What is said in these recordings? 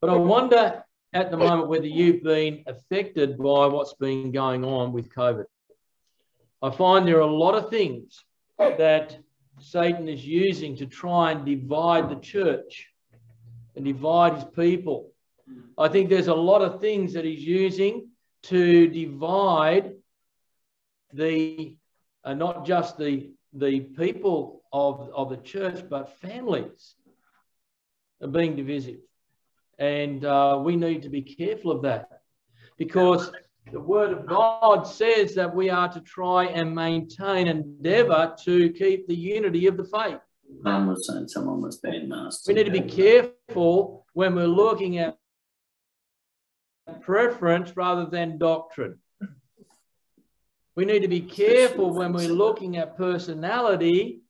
But I wonder at the moment whether you've been affected by what's been going on with COVID. I find there are a lot of things that Satan is using to try and divide the church and divide his people. I think there's a lot of things that he's using to divide the uh, not just the the people of, of the church, but families are being divisive. And uh, we need to be careful of that because the word of God says that we are to try and maintain endeavor to keep the unity of the faith. Mum was saying someone was being nasty. We need to be careful when we're looking at preference rather than doctrine. We need to be careful when we're looking at personality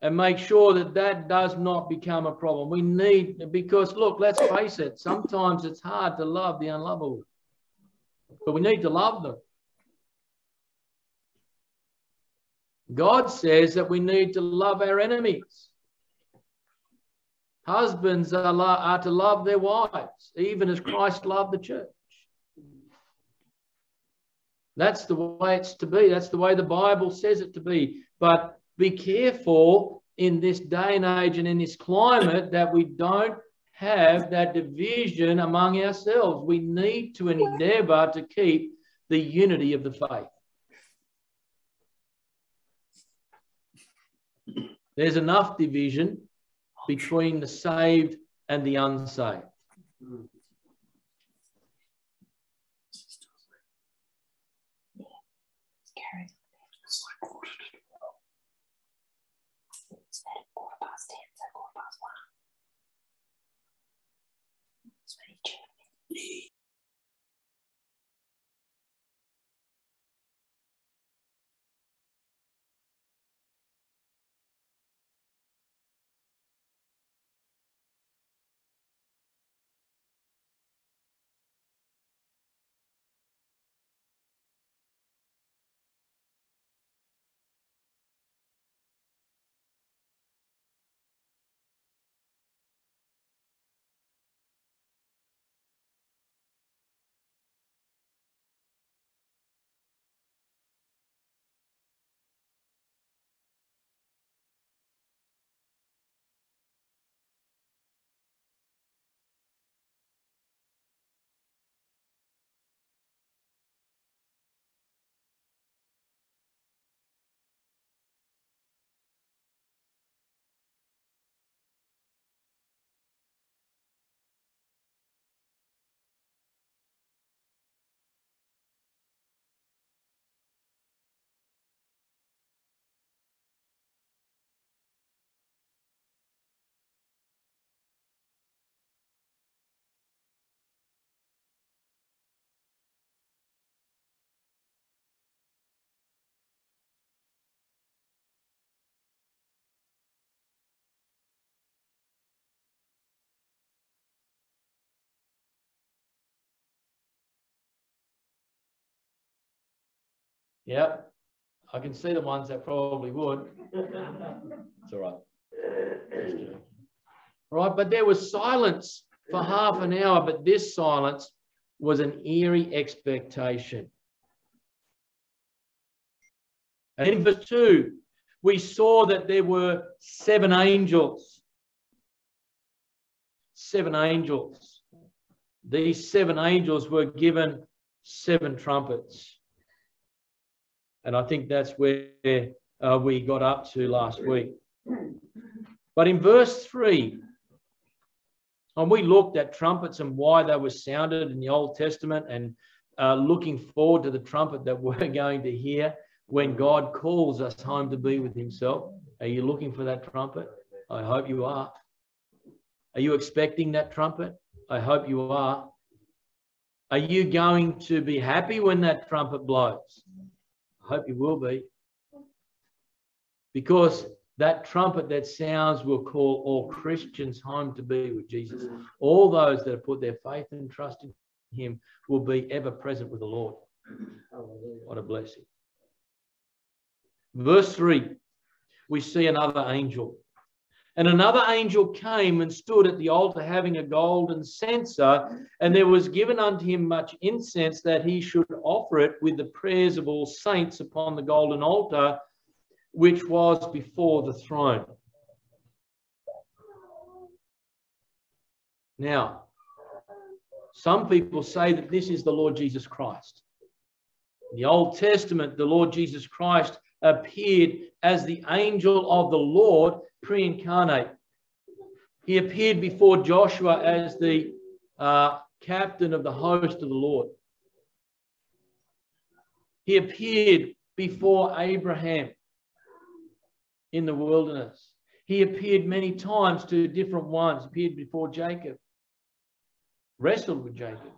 and make sure that that does not become a problem. We need, because look, let's face it, sometimes it's hard to love the unlovable, but we need to love them. God says that we need to love our enemies. Husbands are, are to love their wives, even as Christ loved the church. That's the way it's to be. That's the way the Bible says it to be. But be careful in this day and age and in this climate that we don't have that division among ourselves. We need to endeavor to keep the unity of the faith. There's enough division between the saved and the unsaved. me. Yep. I can see the ones that probably would. it's all right. Right, but there was silence for half an hour, but this silence was an eerie expectation. And in verse 2, we saw that there were seven angels. Seven angels. These seven angels were given seven trumpets. And I think that's where uh, we got up to last week. But in verse 3, and we looked at trumpets and why they were sounded in the Old Testament and uh, looking forward to the trumpet that we're going to hear when God calls us home to be with Himself. Are you looking for that trumpet? I hope you are. Are you expecting that trumpet? I hope you are. Are you going to be happy when that trumpet blows? Hope you will be. Because that trumpet that sounds will call all Christians home to be with Jesus. All those that have put their faith and trust in him will be ever present with the Lord. What a blessing. Verse 3, we see another angel. And another angel came and stood at the altar having a golden censer, and there was given unto him much incense that he should offer it with the prayers of all saints upon the golden altar, which was before the throne. Now, some people say that this is the Lord Jesus Christ. In the Old Testament, the Lord Jesus Christ appeared as the angel of the Lord pre incarnate. He appeared before Joshua as the uh, captain of the host of the Lord. He appeared before Abraham in the wilderness. He appeared many times to different ones, appeared before Jacob, wrestled with Jacob.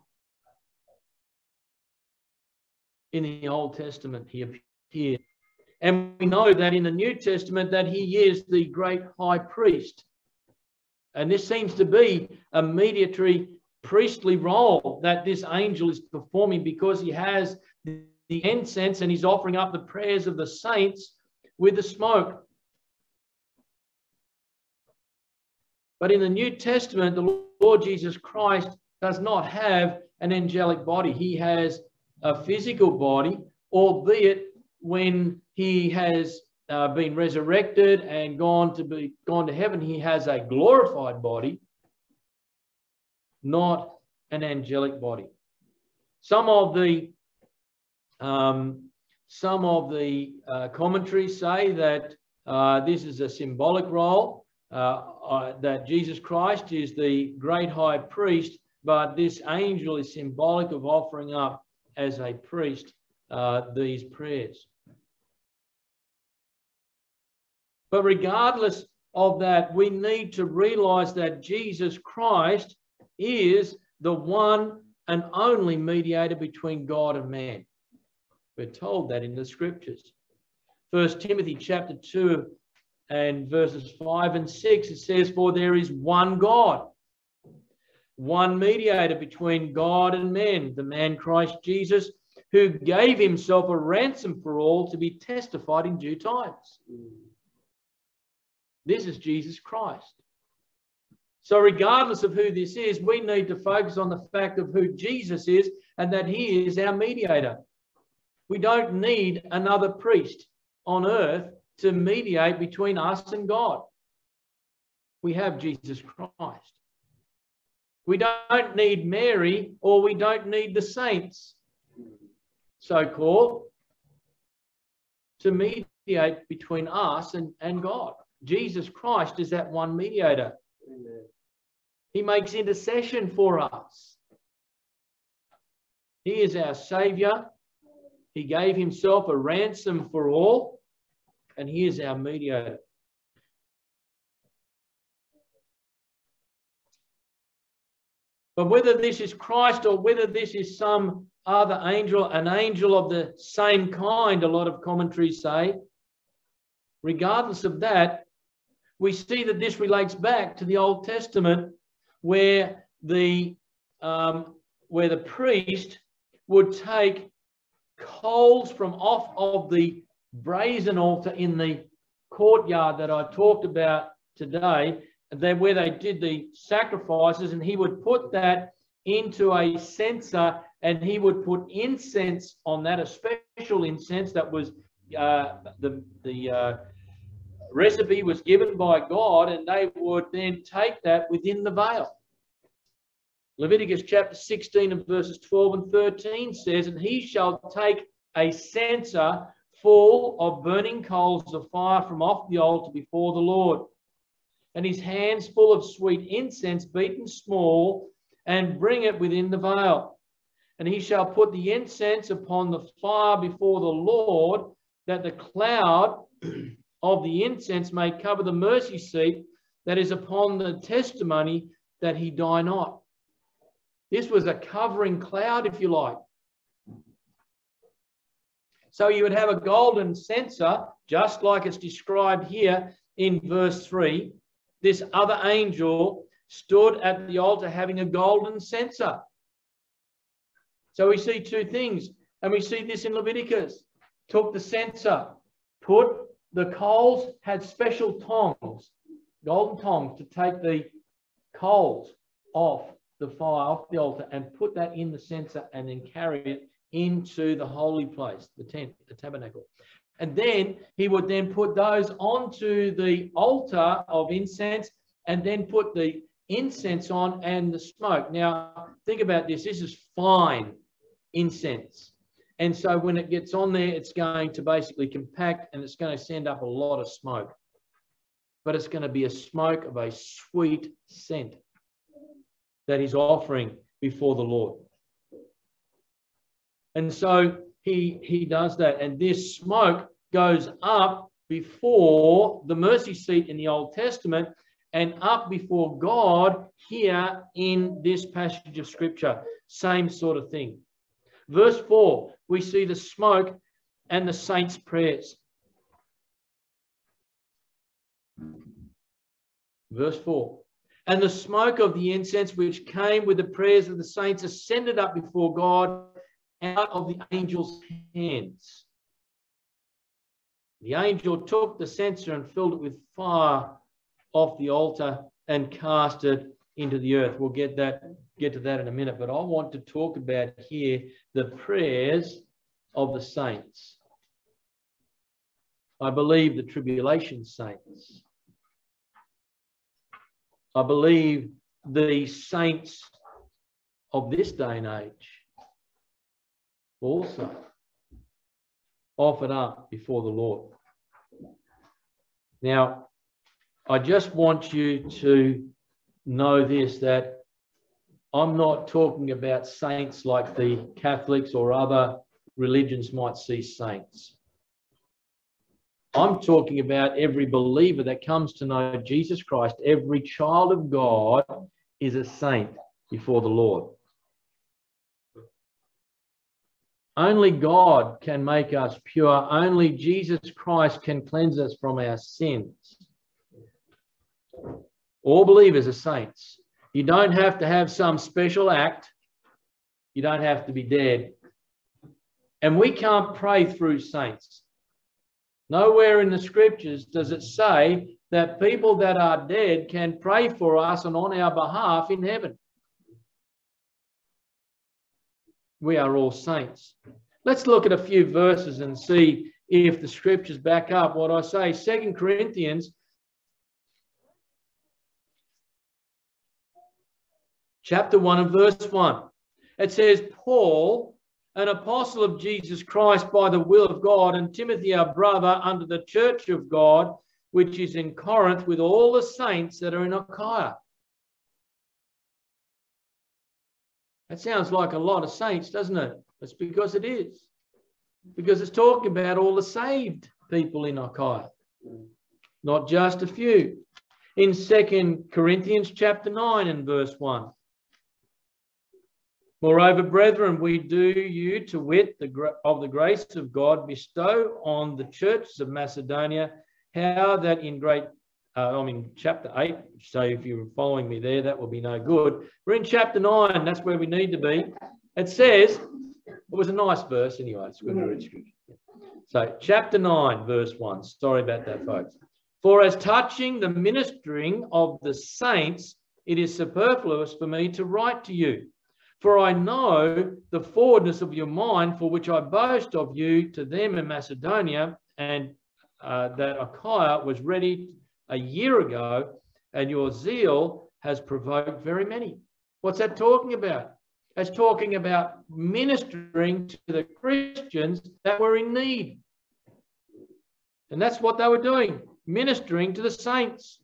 In the Old Testament, he appeared and we know that in the New Testament that he is the great high priest. And this seems to be a mediatory priestly role that this angel is performing because he has the incense and he's offering up the prayers of the saints with the smoke. But in the New Testament, the Lord Jesus Christ does not have an angelic body. He has a physical body, albeit when he has uh, been resurrected and gone to be gone to heaven, he has a glorified body, not an angelic body. Some of the um, some of the uh, commentaries say that uh, this is a symbolic role, uh, uh, that Jesus Christ is the great high priest, but this angel is symbolic of offering up as a priest uh, these prayers. But regardless of that, we need to realize that Jesus Christ is the one and only mediator between God and man. We're told that in the scriptures. First Timothy chapter 2 and verses 5 and 6, it says, For there is one God, one mediator between God and men, the man Christ Jesus, who gave himself a ransom for all to be testified in due times. Mm. This is Jesus Christ. So, regardless of who this is, we need to focus on the fact of who Jesus is and that he is our mediator. We don't need another priest on earth to mediate between us and God. We have Jesus Christ. We don't need Mary or we don't need the saints, so called, to mediate between us and, and God. Jesus Christ is that one mediator. Amen. He makes intercession for us. He is our Savior. He gave himself a ransom for all, and he is our mediator. But whether this is Christ or whether this is some other angel, an angel of the same kind, a lot of commentaries say, regardless of that, we see that this relates back to the Old Testament where the, um, where the priest would take coals from off of the brazen altar in the courtyard that I talked about today, then where they did the sacrifices, and he would put that into a censer and he would put incense on that, a special incense that was uh, the, the uh, recipe was given by God, and they would then take that within the veil. Leviticus chapter 16 and verses 12 and 13 says, And he shall take a censer full of burning coals of fire from off the altar before the Lord, and his hands full of sweet incense beaten small, and bring it within the veil. And he shall put the incense upon the fire before the Lord, that the cloud of the incense may cover the mercy seat that is upon the testimony that he die not. This was a covering cloud, if you like. So you would have a golden censer, just like it's described here in verse 3. This other angel stood at the altar having a golden censer. So we see two things, and we see this in Leviticus. Took the censer, put the coals had special tongs golden tongs to take the coals off the fire, off the altar, and put that in the censer and then carry it into the holy place, the tent, the tabernacle. And then he would then put those onto the altar of incense and then put the incense on and the smoke. Now, think about this. This is fine incense. And so when it gets on there, it's going to basically compact and it's going to send up a lot of smoke. But it's going to be a smoke of a sweet scent that he's offering before the Lord. And so he, he does that. And this smoke goes up before the mercy seat in the Old Testament and up before God here in this passage of scripture. Same sort of thing. Verse 4, we see the smoke and the saints' prayers. Verse 4 And the smoke of the incense which came with the prayers of the saints ascended up before God out of the angel's hands. The angel took the censer and filled it with fire off the altar and cast it into the earth. We'll get that get to that in a minute, but I want to talk about here the prayers of the saints. I believe the tribulation saints. I believe the saints of this day and age also offered up before the Lord. Now, I just want you to know this that I'm not talking about saints like the Catholics or other religions might see saints. I'm talking about every believer that comes to know Jesus Christ, every child of God is a saint before the Lord. Only God can make us pure. Only Jesus Christ can cleanse us from our sins. All believers are saints. You don't have to have some special act. You don't have to be dead. And we can't pray through saints. Nowhere in the scriptures does it say that people that are dead can pray for us and on our behalf in heaven. we are all saints. Let's look at a few verses and see if the scriptures back up what I say. Second Corinthians chapter 1 and verse 1. It says, Paul, an apostle of Jesus Christ by the will of God, and Timothy, our brother, under the church of God, which is in Corinth, with all the saints that are in Achaia. That sounds like a lot of saints, doesn't it? It's because it is. Because it's talking about all the saved people in Achaia, not just a few. In Second Corinthians chapter 9 and verse 1. Moreover, brethren, we do you to wit the, of the grace of God bestow on the churches of Macedonia, how that in great uh, I'm in chapter 8, so if you're following me there, that will be no good. We're in chapter 9, that's where we need to be. It says, it was a nice verse anyway, it's good to read scripture. So, chapter 9, verse 1. Sorry about that, folks. For as touching the ministering of the saints, it is superfluous for me to write to you. For I know the forwardness of your mind, for which I boast of you to them in Macedonia, and uh, that Achaia was ready a year ago, and your zeal has provoked very many. What's that talking about? That's talking about ministering to the Christians that were in need. And that's what they were doing ministering to the saints,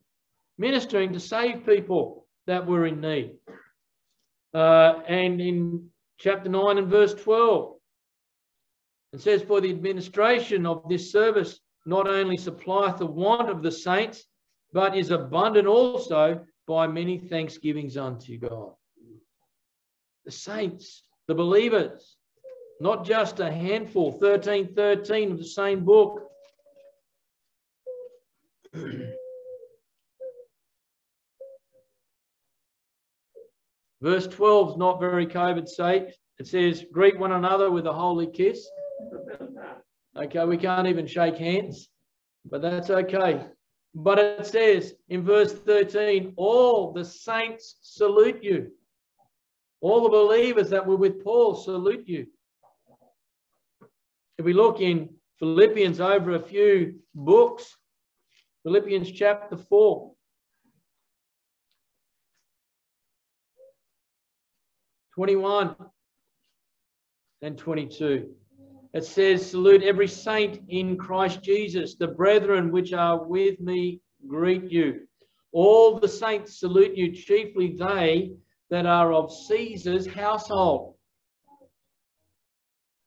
ministering to save people that were in need. Uh, and in chapter 9 and verse 12, it says, For the administration of this service not only supplieth the want of the saints, but is abundant also by many thanksgivings unto God. The saints, the believers, not just a handful, 13 13 of the same book. Verse 12 is not very COVID safe. It says, greet one another with a holy kiss. Okay, we can't even shake hands, but that's okay But it says in verse 13, all the saints salute you. All the believers that were with Paul salute you. If we look in Philippians over a few books, Philippians chapter 4. Twenty-one and twenty-two. It says, Salute every saint in Christ Jesus. The brethren which are with me greet you. All the saints salute you, chiefly they that are of Caesar's household.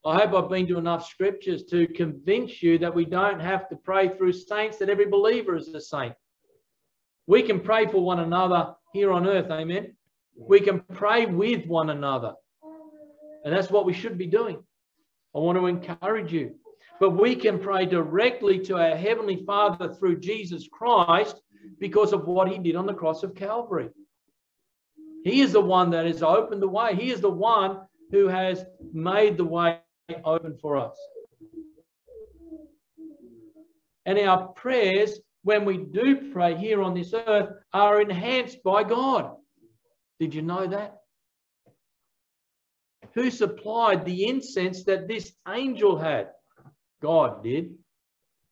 I hope I've been to enough scriptures to convince you that we don't have to pray through saints, that every believer is a saint. We can pray for one another here on earth, amen? We can pray with one another. And that's what we should be doing. I want to encourage you. But we can pray directly to our Heavenly Father through Jesus Christ because of what He did on the cross of Calvary. He is the one that has opened the way. He is the one who has made the way open for us. And our prayers, when we do pray here on this earth, are enhanced by God. Did you know that? Who supplied the incense that this angel had? God did.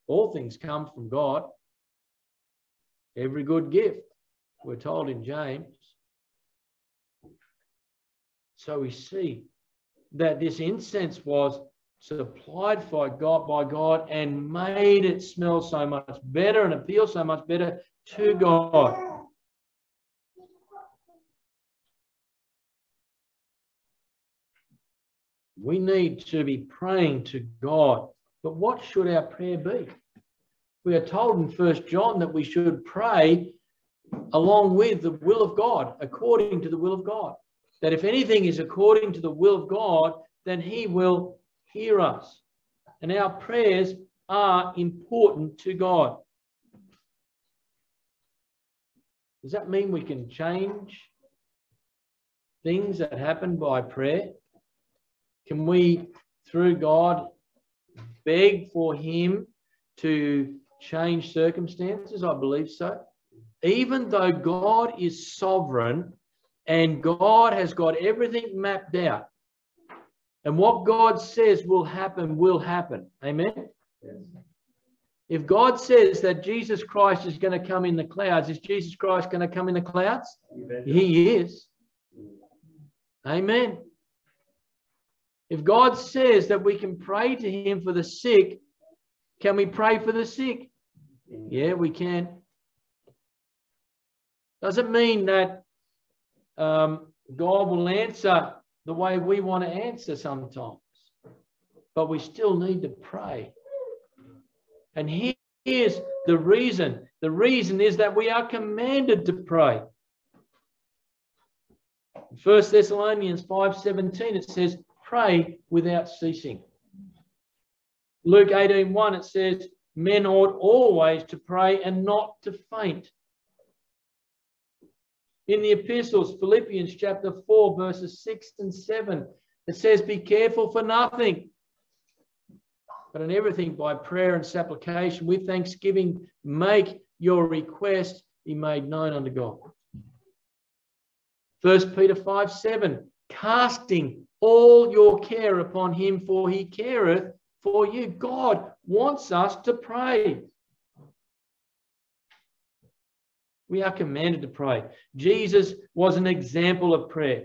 All things come from God. Every good gift, we're told in James. So we see that this incense was supplied by God by God and made it smell so much better and appeal so much better to God. We need to be praying to God. But what should our prayer be? We are told in First John that we should pray along with the will of God, according to the will of God that if anything is according to the will of God, then He will hear us. And our prayers are important to God. Does that mean we can change things that happen by prayer? Can we, through God, beg for Him to change circumstances? I believe so. Even though God is sovereign and God has got everything mapped out. And what God says will happen, will happen. Amen? Yes. If God says that Jesus Christ is going to come in the clouds, is Jesus Christ going to come in the clouds? He is. Amen. If God says that we can pray to Him for the sick, can we pray for the sick? Yeah, we can. Doesn't mean that um, God will answer the way we want to answer sometimes. But we still need to pray. And here's the reason. The reason is that we are commanded to pray. 1 Thessalonians 5:17 it says pray without ceasing. Luke 18:1 it says men ought always to pray and not to faint in the epistles, Philippians chapter 4, verses 6 and 7, it says, Be careful for nothing, but in everything by prayer and supplication with thanksgiving, make your request be made known unto God. 1 Peter 5 7, casting all your care upon him, for he careth for you. God wants us to pray. We are commanded to pray. Jesus was an example of prayer.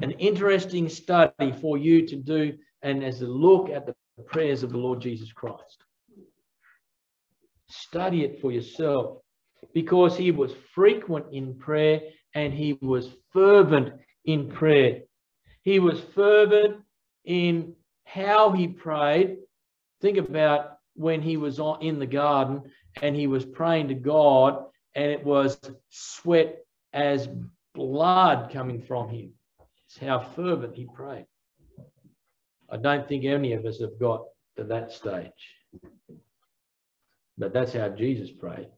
An interesting study for you to do and as a look at the prayers of the Lord Jesus Christ. Study it for yourself because he was frequent in prayer and he was fervent in prayer. He was fervent in how he prayed. Think about when he was in the garden and he was praying to God, and it was sweat as blood coming from him. It's how fervent he prayed. I don't think any of us have got to that stage. But that's how Jesus prayed.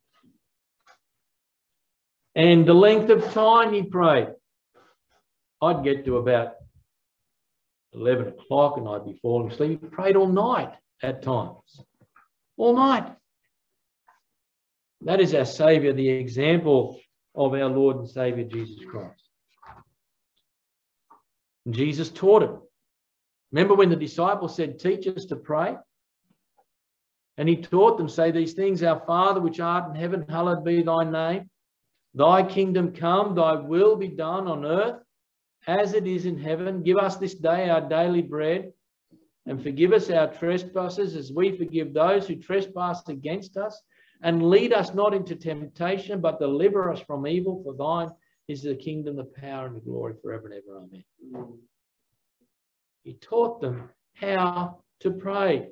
And the length of time he prayed. I'd get to about 11 o'clock and I'd be falling asleep. He prayed all night at times. All night. That is our Savior, the example of our Lord and Savior Jesus Christ. And Jesus taught it. Remember when the disciples said, Teach us to pray? And he taught them, Say these things, Our Father which art in heaven, hallowed be thy name. Thy kingdom come, thy will be done on earth as it is in heaven. Give us this day our daily bread and forgive us our trespasses as we forgive those who trespass against us. And lead us not into temptation, but deliver us from evil. For thine is the kingdom, the power, and the glory forever and ever. Amen. He taught them how to pray.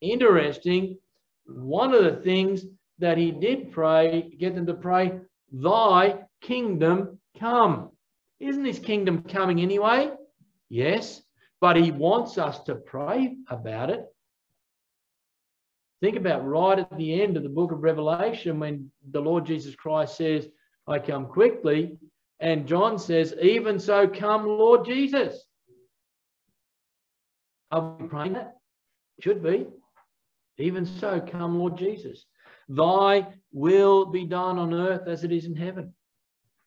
Interesting. One of the things that he did pray, get them to pray, Thy kingdom come. Isn't his kingdom coming anyway? Yes, but he wants us to pray about it. Think about right at the end of the book of Revelation when the Lord Jesus Christ says, I come quickly. And John says, Even so, come, Lord Jesus. Are we praying that? Should be. Even so, come, Lord Jesus. Thy will be done on earth as it is in heaven.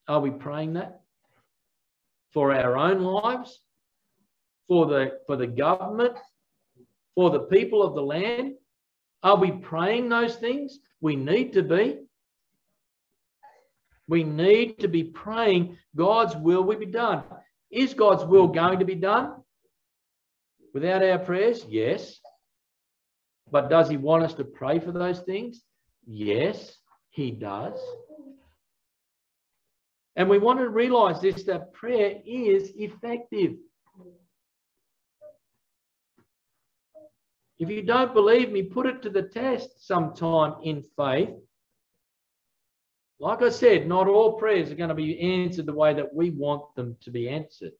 Are we praying that? For our own lives? For the, for the government? For the people of the land? Are we praying those things? We need to be. We need to be praying God's will will be done. Is God's will going to be done without our prayers? Yes. But does He want us to pray for those things? Yes, He does. And we want to realize this that prayer is effective. If you don't believe me, put it to the test sometime in faith. Like I said, not all prayers are going to be answered the way that we want them to be answered.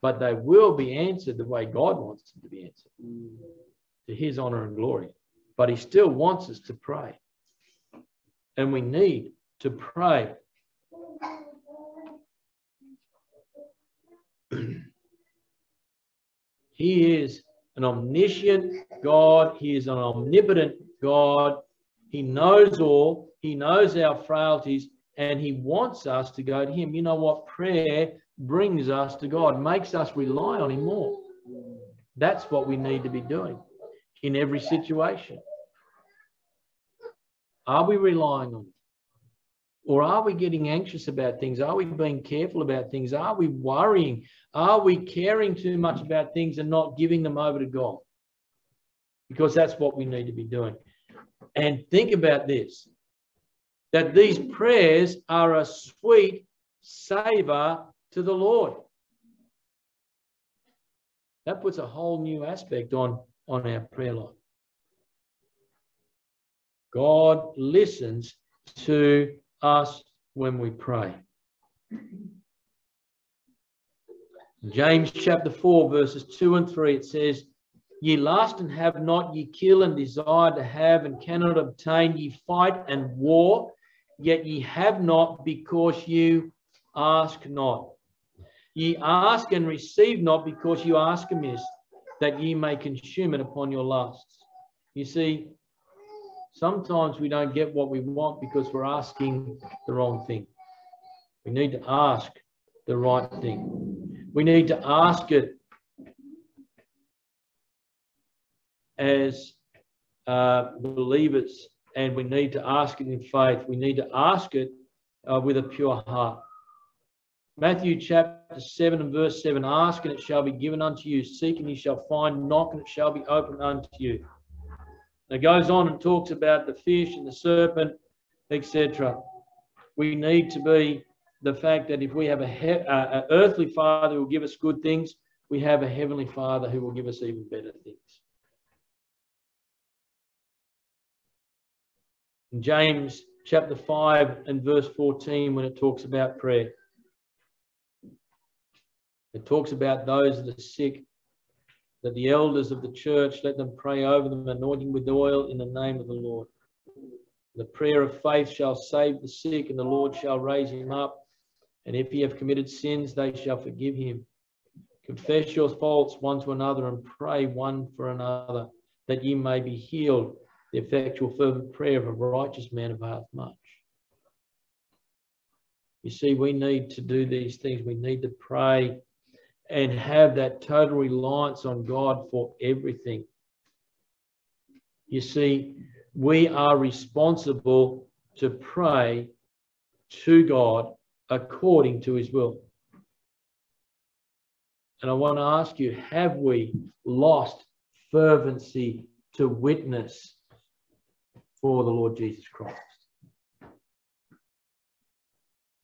But they will be answered the way God wants them to be answered to his honor and glory. But he still wants us to pray. And we need to pray. he is an omniscient God. He is an omnipotent God. He knows all. He knows our frailties. And he wants us to go to him. You know what? Prayer brings us to God, makes us rely on him more. That's what we need to be doing in every situation. Are we relying on Or are we getting anxious about things? Are we being careful about things? Are we worrying? Are we caring too much about things and not giving them over to God? Because that's what we need to be doing. And think about this that these prayers are a sweet savor to the Lord. That puts a whole new aspect on, on our prayer life. God listens to us when we pray. James chapter 4, verses 2 and 3, it says, Ye lust and have not, ye kill and desire to have and cannot obtain, ye fight and war, yet ye have not because you ask not. Ye ask and receive not because you ask amiss, that ye may consume it upon your lusts. You see, sometimes we don't get what we want because we're asking the wrong thing. We need to ask the right thing. We need to ask it as uh, believers, and we need to ask it in faith. We need to ask it uh, with a pure heart. Matthew chapter 7 and verse 7 Ask and it shall be given unto you, seek and you shall find, knock and it shall be opened unto you. It goes on and talks about the fish and the serpent, etc. We need to be the fact that if we have a, a earthly father who will give us good things, we have a heavenly father who will give us even better things. In James chapter 5 and verse 14, when it talks about prayer, it talks about those that are sick, that the elders of the church let them pray over them, anointing with oil in the name of the Lord. The prayer of faith shall save the sick, and the Lord shall raise him up. And if he have committed sins, they shall forgive him. Confess your faults one to another and pray one for another that ye may be healed. The effectual, fervent prayer of a righteous man availeth much. You see, we need to do these things. We need to pray and have that total reliance on God for everything. You see, we are responsible to pray to God according to his will. And I want to ask you have we lost fervency to witness for the Lord Jesus Christ?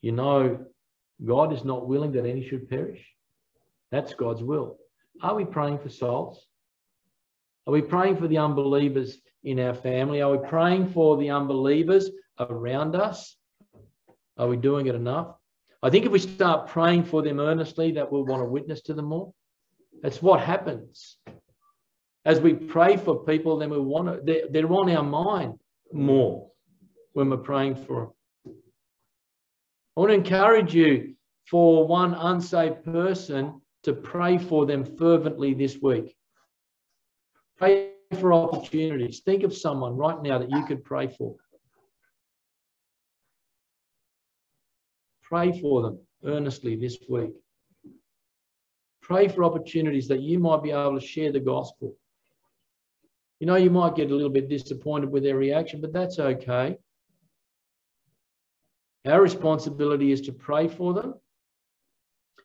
You know, God is not willing that any should perish. That's God's will. Are we praying for souls? Are we praying for the unbelievers in our family? Are we praying for the unbelievers around us? Are we doing it enough? I think if we start praying for them earnestly, that we'll want to witness to them more. That's what happens. As we pray for people, then we want to, they're, they're on our mind more when we're praying for them. I want to encourage you for one unsaved person to pray for them fervently this week. Pray for opportunities. Think of someone right now that you could pray for. Pray for them earnestly this week. Pray for opportunities that you might be able to share the gospel. You know, you might get a little bit disappointed with their reaction, but that's okay. Our responsibility is to pray for them.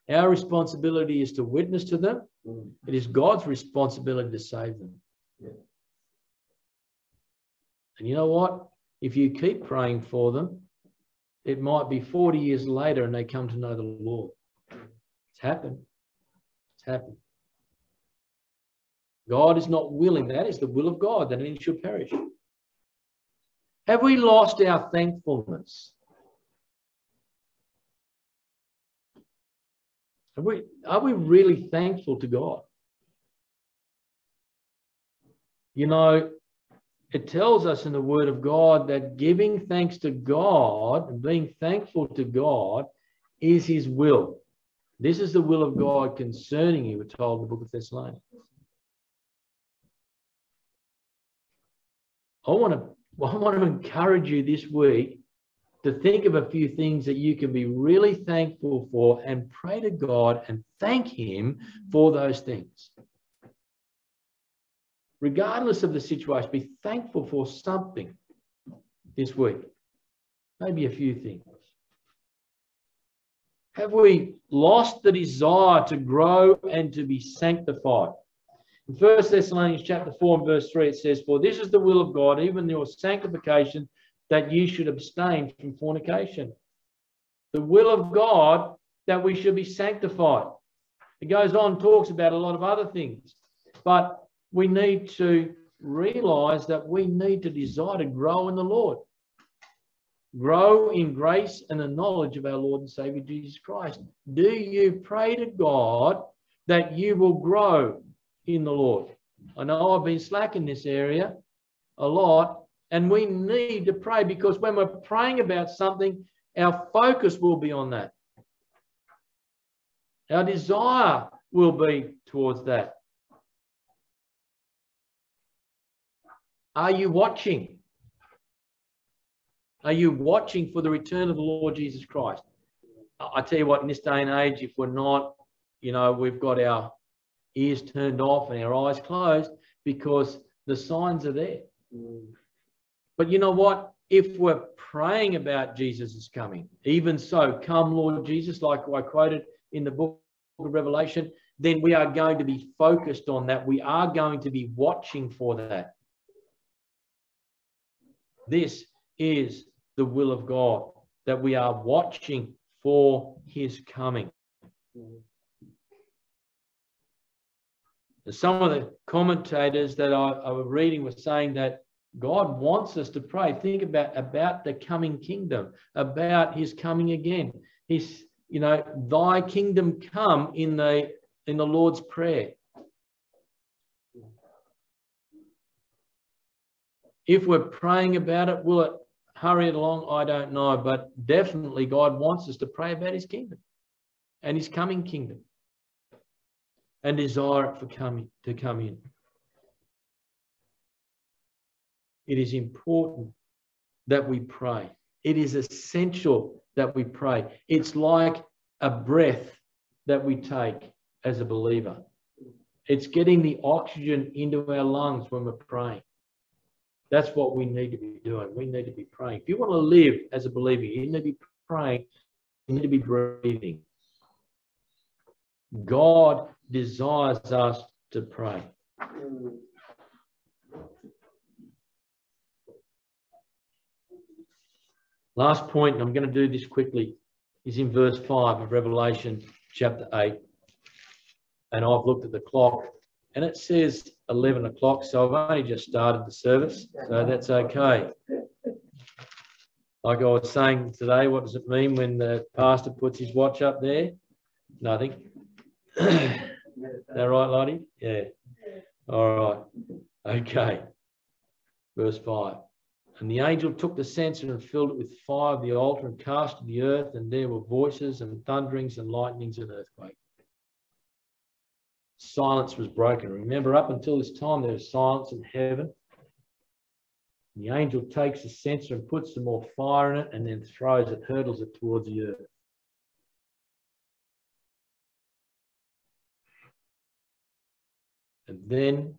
Our responsibility is to witness to them. Mm. It is God's responsibility to save them. And you know what? If you keep praying for them, it might be 40 years later and they come to know the Lord. It's happened. It's happened. God is not willing. That is the will of God that any should perish. Have we lost our thankfulness? Are we, are we really thankful to God? You know, it tells us in the Word of God that giving thanks to God and being thankful to God is His will. This is the will of God concerning you, we're told in the book of Thessalonians. I want to, I want to encourage you this week to think of a few things that you can be really thankful for and pray to God and thank Him for those things regardless of the situation, be thankful for something this week. Maybe a few things. Have we lost the desire to grow and to be sanctified? In 1 Thessalonians chapter 4 and verse 3, it says, For this is the will of God, even your sanctification, that you should abstain from fornication. The will of God that we should be sanctified. It goes on, talks about a lot of other things. But we need to realize that we need to desire to grow in the Lord. Grow in grace and the knowledge of our Lord and Savior Jesus Christ. Do you pray to God that you will grow in the Lord? I know I've been slack in this area a lot, and we need to pray because when we're praying about something, our focus will be on that. Our desire will be towards that. Are you watching? Are you watching for the return of the Lord Jesus Christ? I tell you what, in this day and age, if we're not, you know, we've got our ears turned off and our eyes closed because the signs are there. Mm. But you know what? If we're praying about Jesus' coming, even so, come Lord Jesus, like I quoted in the book of Revelation, then we are going to be focused on that. We are going to be watching for that. This is the will of God, that we are watching for his coming. Some of the commentators that I, I was reading were saying that God wants us to pray. Think about, about the coming kingdom, about his coming again. His, you know, thy kingdom come in the in the Lord's Prayer. If we're praying about it, will it hurry it along? I don't know. But definitely, God wants us to pray about his kingdom and his coming kingdom. and desire it for coming to come in. It is important that we pray. It is essential that we pray. It's like a breath that we take as a believer. It's getting the oxygen into our lungs when we're praying. That's what we need to be doing. We need to be praying. If you want to live as a believer, you need to be praying, you need to be breathing. God desires us to pray. Mm. Last point, and I'm going to do this quickly, is in verse 5 of Revelation chapter 8. And I've looked at the clock and it says 11 o'clock, so I've only just started the service, so that's okay. Like I was saying today, what does it mean when the pastor puts his watch up there? Nothing. Is that right, Lottie? Yeah. All right. Okay. Verse 5. And the angel took the censer and filled it with fire of the altar and cast to the earth, and there were voices and thunderings and lightnings and earthquake. Silence was broken. Remember, up until this time, there was silence in heaven. The angel takes the censer and puts some more fire in it and then throws it, hurdles it towards the earth. And then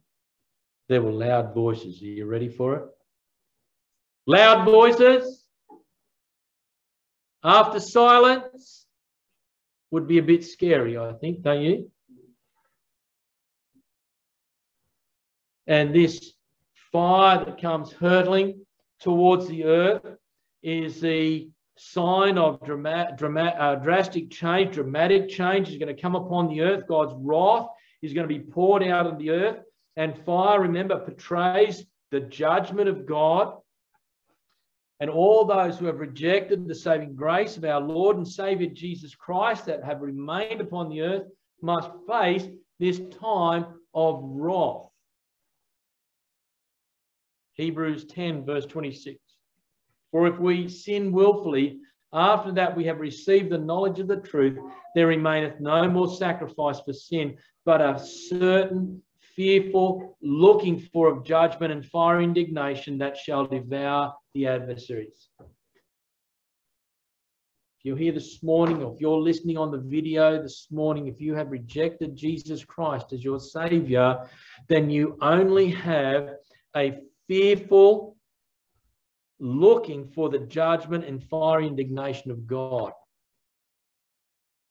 there were loud voices. Are you ready for it? Loud voices after silence would be a bit scary, I think, don't you? And this fire that comes hurtling towards the earth is the sign of dramatic, dramatic, uh, drastic change, dramatic change is going to come upon the earth. God's wrath is going to be poured out of the earth. And fire, remember, portrays the judgment of God and all those who have rejected the saving grace of our Lord and Savior Jesus Christ that have remained upon the earth must face this time of wrath. Hebrews 10, verse 26. For if we sin willfully, after that we have received the knowledge of the truth, there remaineth no more sacrifice for sin, but a certain fearful looking for of judgment and fire indignation that shall devour the adversaries. If you're here this morning, or if you're listening on the video this morning, if you have rejected Jesus Christ as your Savior, then you only have a fearful looking for the judgment and fire indignation of God.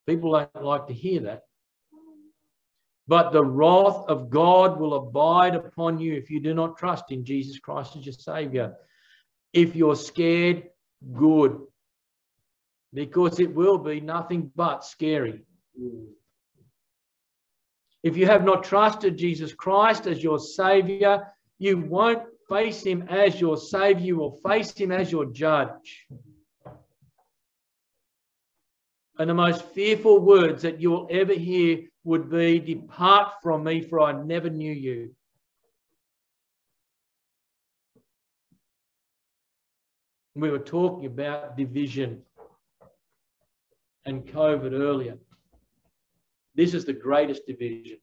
People don't like to hear that. But the wrath of God will abide upon you if you do not trust in Jesus Christ as your Savior. If you're scared, good. Because it will be nothing but scary. If you have not trusted Jesus Christ as your Savior, you won't face Him as your Savior, you will face Him as your judge. And the most fearful words that you will ever hear would be, Depart from me, for I never knew you. We were talking about division and COVID earlier. This is the greatest division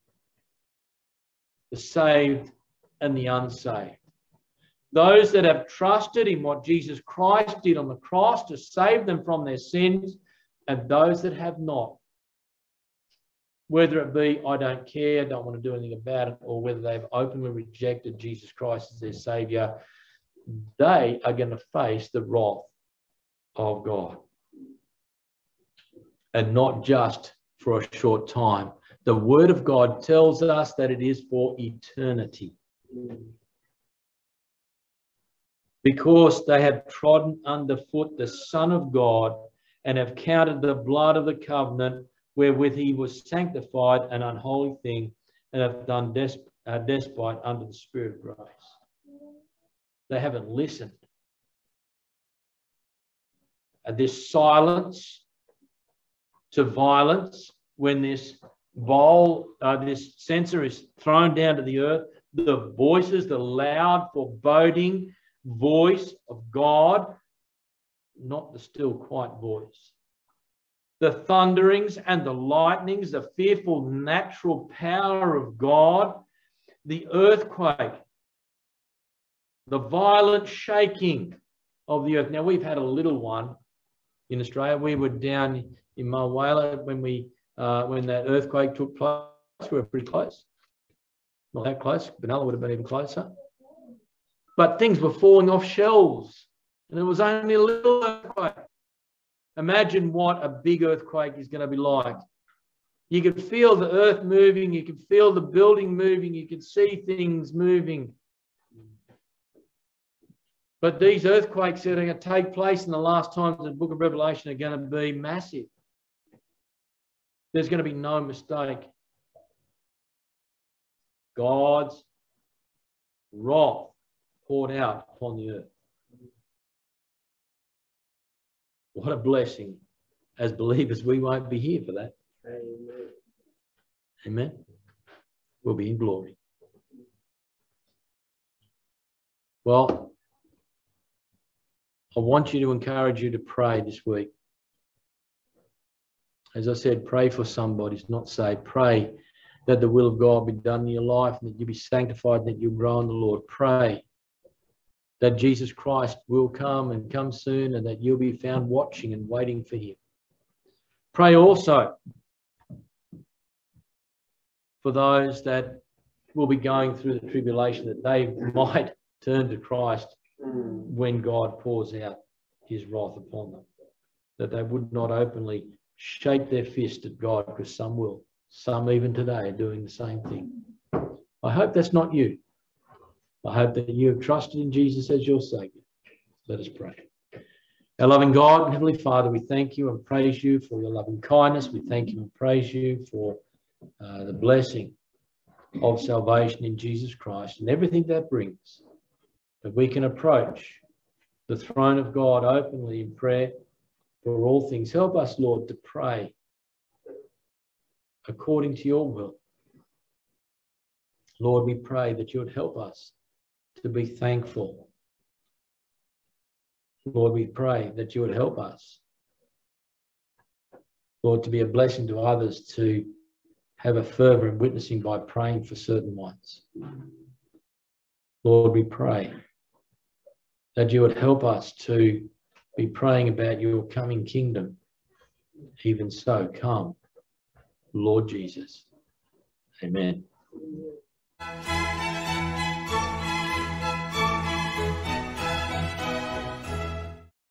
the saved and the unsaved. Those that have trusted in what Jesus Christ did on the cross to save them from their sins, and those that have not. Whether it be, I don't care, don't want to do anything about it, or whether they've openly rejected Jesus Christ as their Saviour, they are going to face the wrath of God. And not just for a short time. The Word of God tells us that it is for eternity. Because they have trodden underfoot the Son of God and have counted the blood of the covenant wherewith he was sanctified an unholy thing and have done des- uh, despite under the Spirit of grace. They haven't listened. Uh, this silence to violence when this bowl, uh, this censer is thrown down to the earth, the voices, the loud, foreboding voice of God, not the still, quiet voice the thunderings and the lightnings, the fearful natural power of God, the earthquake, the violent shaking of the earth. Now, we've had a little one in Australia. We were down in Mulwala when we uh, when that earthquake took place. We were pretty close. Not that close. Benalla would have been even closer. But things were falling off shelves, and it was only a little earthquake. Imagine what a big earthquake is going to be like. You could feel the earth moving, you could feel the building moving, you could see things moving. But these earthquakes that are going to take place in the last times of the book of Revelation are going to be massive. There's going to be no mistake. God's wrath poured out upon the earth. What a blessing. As believers, we won't be here for that. Amen. Amen. We'll be in glory. Well, I want you to encourage you to pray this week. As I said, pray for somebody, not say, pray that the will of God be done in your life and that you be sanctified, and that you grow in the Lord. Pray that Jesus Christ will come and come soon and that you'll be found watching and waiting for him. Pray also for those that will be going through the tribulation that they might turn to Christ when God pours out his wrath upon them. That they would not openly shake their fist at God, because some will. Some even today are doing the same thing. I hope that's not you. I hope that you have trusted in Jesus as your Savior. Let us pray. Our loving God and Heavenly Father, we thank you and praise you for your loving kindness. We thank you and praise you for uh, the blessing of salvation in Jesus Christ and everything that brings that we can approach the throne of God openly in prayer for all things. Help us, Lord, to pray according to your will. Lord, we pray that you would help us to be thankful. Lord, we pray that you would help us. Lord, to be a blessing to others, to have a fervor in witnessing by praying for certain ones. Lord, we pray that you would help us to be praying about your coming kingdom. Even so, come, Lord Jesus. Amen.